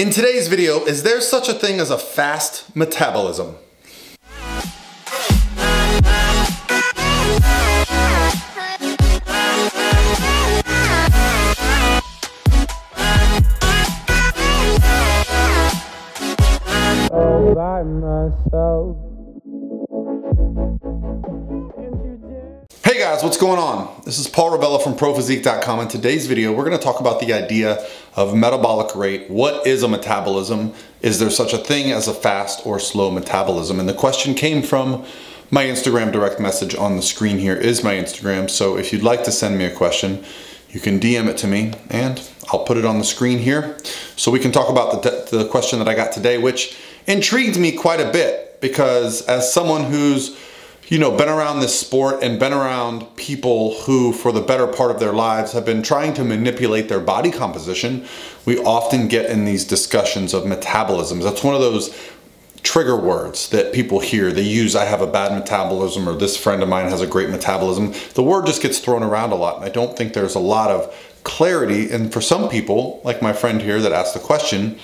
In today's video, is there such a thing as a fast metabolism? myself. Hey guys, what's going on? This is Paul Revelia from ProPhysique.com. In today's video, we're gonna talk about the idea of metabolic rate. What is a metabolism? Is there such a thing as a fast or slow metabolism? And the question came from my Instagram direct message on the screen here is my Instagram. So if you'd like to send me a question, you can DM it to me and I'll put it on the screen here. So we can talk about the, the question that I got today, which intrigued me quite a bit because as someone who's you know, been around this sport and been around people who, for the better part of their lives, have been trying to manipulate their body composition, we often get in these discussions of metabolisms. That's one of those trigger words that people hear. They use, I have a bad metabolism, or this friend of mine has a great metabolism. The word just gets thrown around a lot, and I don't think there's a lot of clarity. And for some people, like my friend here that asked the question,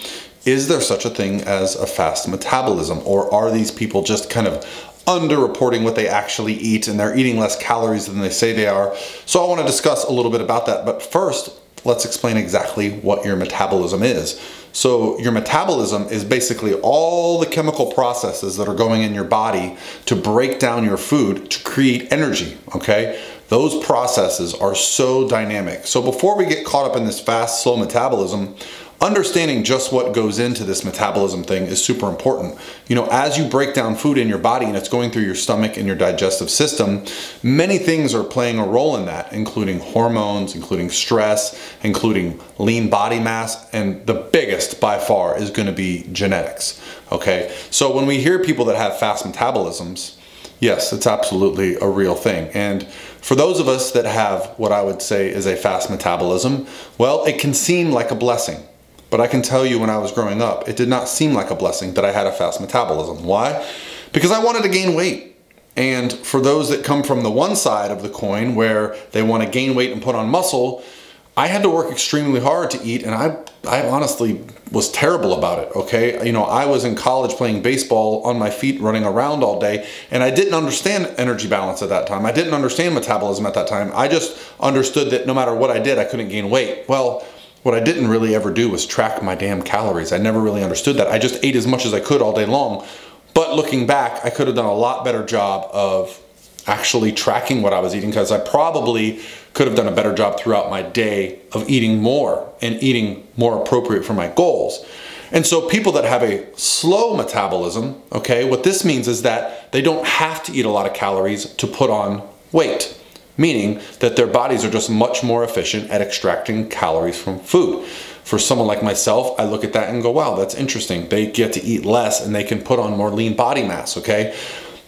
is there such a thing as a fast metabolism? Or are these people just kind of underreporting what they actually eat and they're eating less calories than they say they are? So I want to discuss a little bit about that. But first, let's explain exactly what your metabolism is. So your metabolism is basically all the chemical processes that are going in your body to break down your food to create energy, okay? Those processes are so dynamic. So before we get caught up in this fast, slow metabolism, understanding just what goes into this metabolism thing is super important. You know, as you break down food in your body and it's going through your stomach and your digestive system, many things are playing a role in that, including hormones, including stress, including lean body mass, and the biggest by far is going to be genetics. Okay, so when we hear people that have fast metabolisms, yes, it's absolutely a real thing. And for those of us that have what I would say is a fast metabolism, well, it can seem like a blessing but I can tell you when I was growing up, it did not seem like a blessing that I had a fast metabolism. Why? Because I wanted to gain weight. And for those that come from the one side of the coin where they want to gain weight and put on muscle, I had to work extremely hard to eat and I, I honestly was terrible about it, okay? You know, I was in college playing baseball on my feet running around all day and I didn't understand energy balance at that time. I didn't understand metabolism at that time. I just understood that no matter what I did, I couldn't gain weight. Well, what I didn't really ever do was track my damn calories. I never really understood that. I just ate as much as I could all day long. But looking back, I could have done a lot better job of actually tracking what I was eating because I probably could have done a better job throughout my day of eating more and eating more appropriate for my goals. And so people that have a slow metabolism, okay, what this means is that they don't have to eat a lot of calories to put on weight meaning that their bodies are just much more efficient at extracting calories from food. For someone like myself, I look at that and go, wow, that's interesting. They get to eat less and they can put on more lean body mass, okay?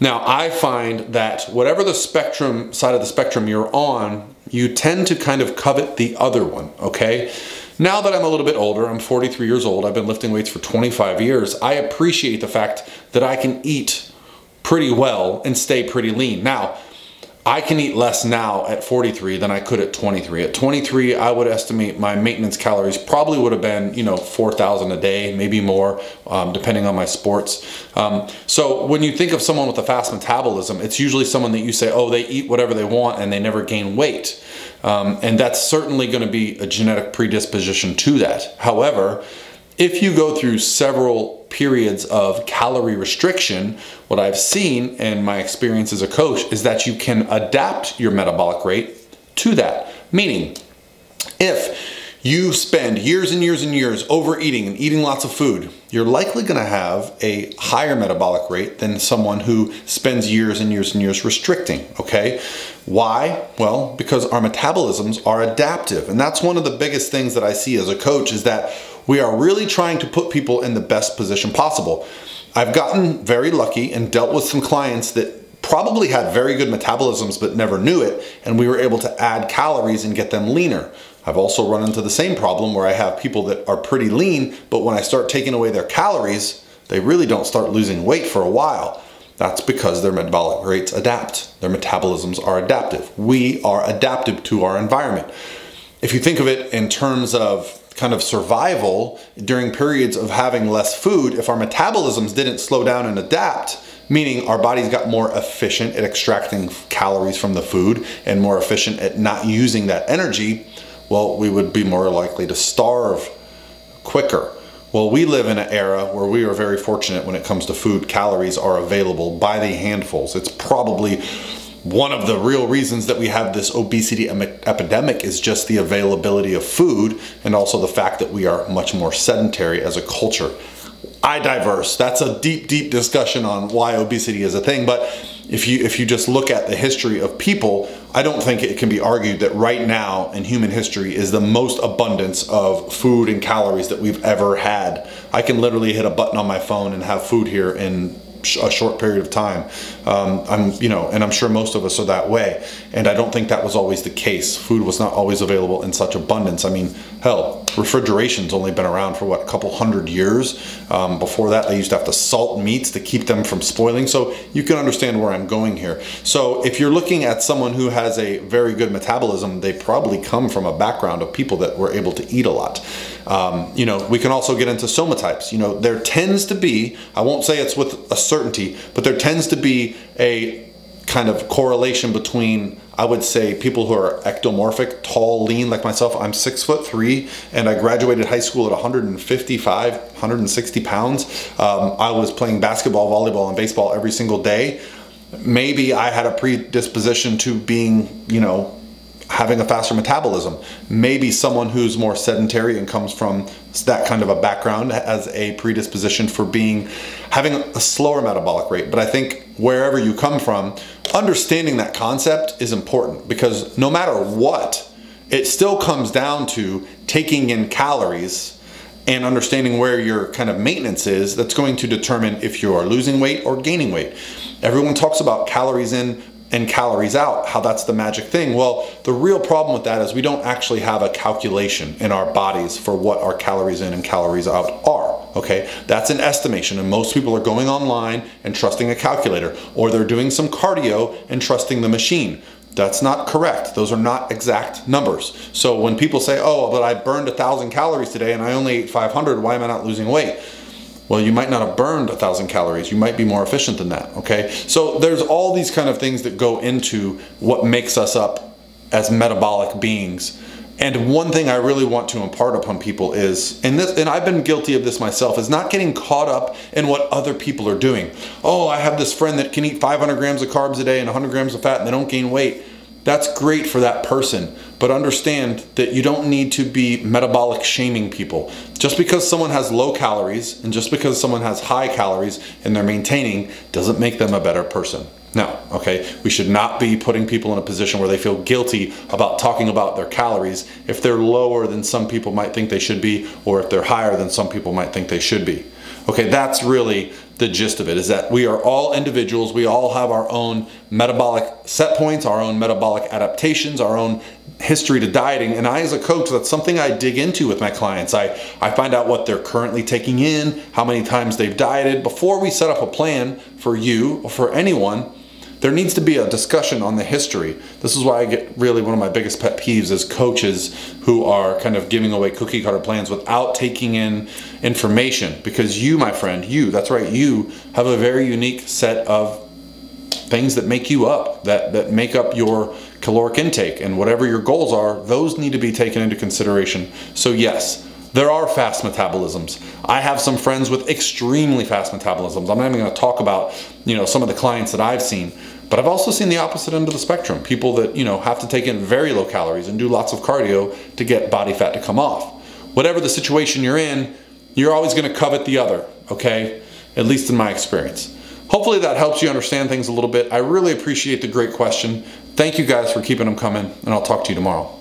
Now, I find that whatever the spectrum, side of the spectrum you're on, you tend to kind of covet the other one, okay? Now that I'm a little bit older, I'm 43 years old, I've been lifting weights for 25 years, I appreciate the fact that I can eat pretty well and stay pretty lean. Now, I can eat less now at 43 than I could at 23. At 23, I would estimate my maintenance calories probably would have been, you know, 4,000 a day, maybe more, um, depending on my sports. Um, so when you think of someone with a fast metabolism, it's usually someone that you say, oh, they eat whatever they want and they never gain weight. Um, and that's certainly going to be a genetic predisposition to that. However, if you go through several periods of calorie restriction, what I've seen in my experience as a coach is that you can adapt your metabolic rate to that. Meaning, if you spend years and years and years overeating and eating lots of food, you're likely going to have a higher metabolic rate than someone who spends years and years and years restricting, okay? Why? Well, because our metabolisms are adaptive. And that's one of the biggest things that I see as a coach is that we are really trying to put people in the best position possible. I've gotten very lucky and dealt with some clients that probably had very good metabolisms but never knew it, and we were able to add calories and get them leaner. I've also run into the same problem where I have people that are pretty lean, but when I start taking away their calories, they really don't start losing weight for a while. That's because their metabolic rates adapt. Their metabolisms are adaptive. We are adaptive to our environment. If you think of it in terms of kind of survival during periods of having less food, if our metabolisms didn't slow down and adapt, meaning our bodies got more efficient at extracting calories from the food and more efficient at not using that energy, well, we would be more likely to starve quicker. Well, we live in an era where we are very fortunate when it comes to food. Calories are available by the handfuls. It's probably one of the real reasons that we have this obesity epidemic is just the availability of food and also the fact that we are much more sedentary as a culture. I diverse. That's a deep, deep discussion on why obesity is a thing. But if you if you just look at the history of people, I don't think it can be argued that right now in human history is the most abundance of food and calories that we've ever had. I can literally hit a button on my phone and have food here in a short period of time. Um, I'm, you know, and I'm sure most of us are that way. And I don't think that was always the case. Food was not always available in such abundance. I mean, hell, refrigeration's only been around for what, a couple hundred years. Um, before that, they used to have to salt meats to keep them from spoiling. So you can understand where I'm going here. So if you're looking at someone who has a very good metabolism, they probably come from a background of people that were able to eat a lot. Um, you know, we can also get into somatypes. You know, there tends to be, I won't say it's with a certainty, but there tends to be a kind of correlation between I would say people who are ectomorphic, tall, lean like myself. I'm six foot three and I graduated high school at 155, 160 pounds. Um, I was playing basketball, volleyball, and baseball every single day. Maybe I had a predisposition to being, you know, having a faster metabolism. Maybe someone who's more sedentary and comes from that kind of a background has a predisposition for being having a slower metabolic rate. But I think wherever you come from, understanding that concept is important because no matter what, it still comes down to taking in calories and understanding where your kind of maintenance is that's going to determine if you are losing weight or gaining weight. Everyone talks about calories in and calories out, how that's the magic thing. Well, the real problem with that is we don't actually have a calculation in our bodies for what our calories in and calories out are. Okay, that's an estimation, and most people are going online and trusting a calculator, or they're doing some cardio and trusting the machine. That's not correct. Those are not exact numbers. So when people say, oh, but I burned a thousand calories today and I only ate 500, why am I not losing weight? Well, you might not have burned a thousand calories. You might be more efficient than that, okay? So there's all these kind of things that go into what makes us up as metabolic beings. And one thing I really want to impart upon people is, and this, and I've been guilty of this myself, is not getting caught up in what other people are doing. Oh, I have this friend that can eat 500 grams of carbs a day and 100 grams of fat and they don't gain weight. That's great for that person, but understand that you don't need to be metabolic shaming people. Just because someone has low calories and just because someone has high calories and they're maintaining doesn't make them a better person. No, okay? We should not be putting people in a position where they feel guilty about talking about their calories if they're lower than some people might think they should be or if they're higher than some people might think they should be. Okay, that's really the gist of it is that we are all individuals. We all have our own metabolic set points, our own metabolic adaptations, our own history to dieting. And I, as a coach, that's something I dig into with my clients. I, I find out what they're currently taking in, how many times they've dieted. Before we set up a plan for you or for anyone, there needs to be a discussion on the history. This is why I get really one of my biggest pet peeves is coaches who are kind of giving away cookie cutter plans without taking in information. Because you, my friend, you, that's right, you have a very unique set of things that make you up, that, that make up your caloric intake. And whatever your goals are, those need to be taken into consideration. So, yes, there are fast metabolisms. I have some friends with extremely fast metabolisms. I'm not even going to talk about, you know, some of the clients that I've seen, but I've also seen the opposite end of the spectrum. People that, you know, have to take in very low calories and do lots of cardio to get body fat to come off. Whatever the situation you're in, you're always going to covet the other, okay? At least in my experience. Hopefully that helps you understand things a little bit. I really appreciate the great question. Thank you guys for keeping them coming, and I'll talk to you tomorrow.